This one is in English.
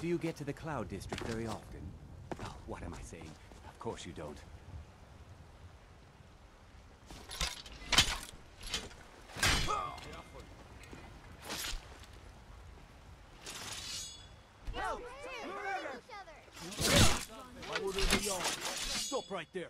Do you get to the Cloud District very often? Oh, what am I saying? Of course you don't. Stop right there.